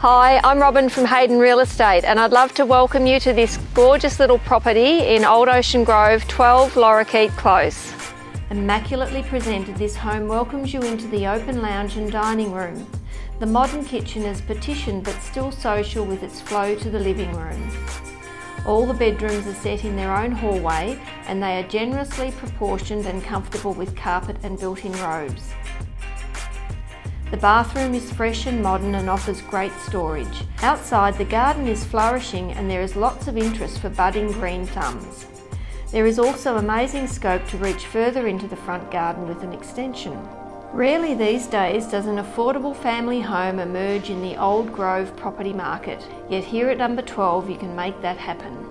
Hi, I'm Robin from Hayden Real Estate and I'd love to welcome you to this gorgeous little property in Old Ocean Grove, 12 Lorikeet Close. Immaculately presented, this home welcomes you into the open lounge and dining room. The modern kitchen is partitioned but still social with its flow to the living room. All the bedrooms are set in their own hallway and they are generously proportioned and comfortable with carpet and built-in robes. The bathroom is fresh and modern and offers great storage. Outside the garden is flourishing and there is lots of interest for budding green thumbs. There is also amazing scope to reach further into the front garden with an extension. Rarely these days does an affordable family home emerge in the old Grove property market, yet here at number 12 you can make that happen.